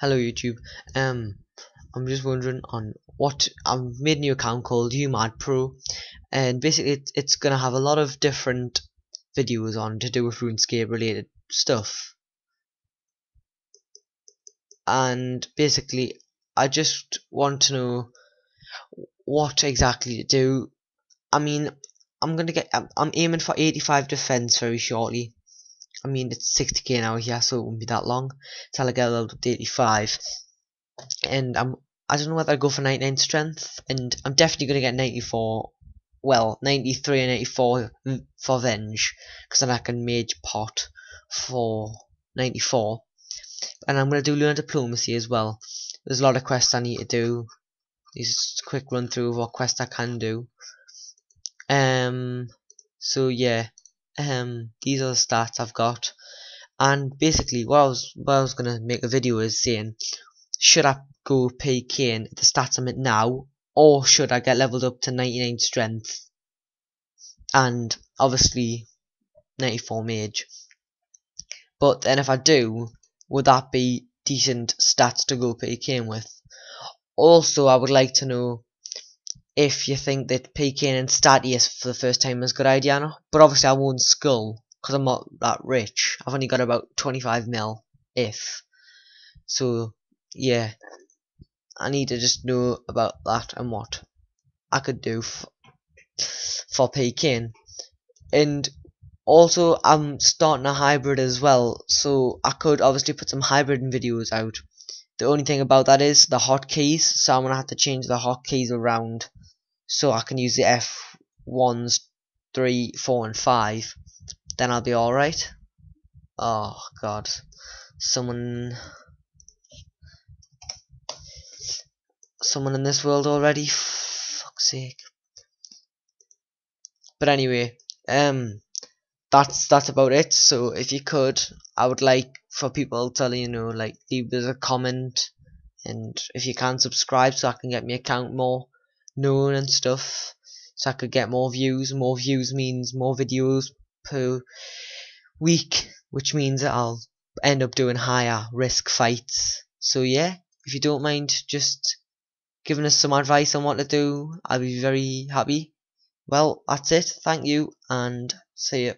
Hello YouTube. Um, I'm just wondering on what I've made a new account called UMad Pro, and basically it, it's gonna have a lot of different videos on to do with RuneScape related stuff. And basically, I just want to know what exactly to do. I mean, I'm gonna get. I'm, I'm aiming for 85 defense very shortly. I mean, it's 60k now here, so it won't be that long till I get up to 85. And I'm, I don't know whether I go for 99 strength, and I'm definitely gonna get 94. Well, 93 and 84 for Venge, because then I can mage pot for 94. And I'm gonna do Lunar Diplomacy as well. There's a lot of quests I need to do. A quick run through of what quests I can do. Um, so yeah, um, these are the stats I've got. And basically, what I was what I was gonna make a video is saying, should I go PKing the stats I'm at now, or should I get leveled up to 99 strength, and obviously 94 mage. But then if I do, would that be decent stats to go PKing with? Also, I would like to know if you think that PKing and Statius for the first time is a good idea now. But obviously I won't skull because I'm not that rich. I've only got about 25 mil, if. So, yeah. I need to just know about that and what I could do for PKing. And also, I'm starting a hybrid as well, so I could obviously put some hybrid videos out. The only thing about that is the hotkeys, so I'm gonna have to change the hotkeys around so I can use the F1s 3, 4 and 5 then I'll be alright. Oh god. Someone someone in this world already? Fuck's sake. But anyway um that's that's about it. So if you could I would like for people to you know like leave us a comment. And if you can subscribe so I can get my account more known and stuff so I could get more views. More views means more videos per week which means that I'll end up doing higher risk fights. So yeah if you don't mind just giving us some advice on what to do i'd be very happy. Well that's it. Thank you and see you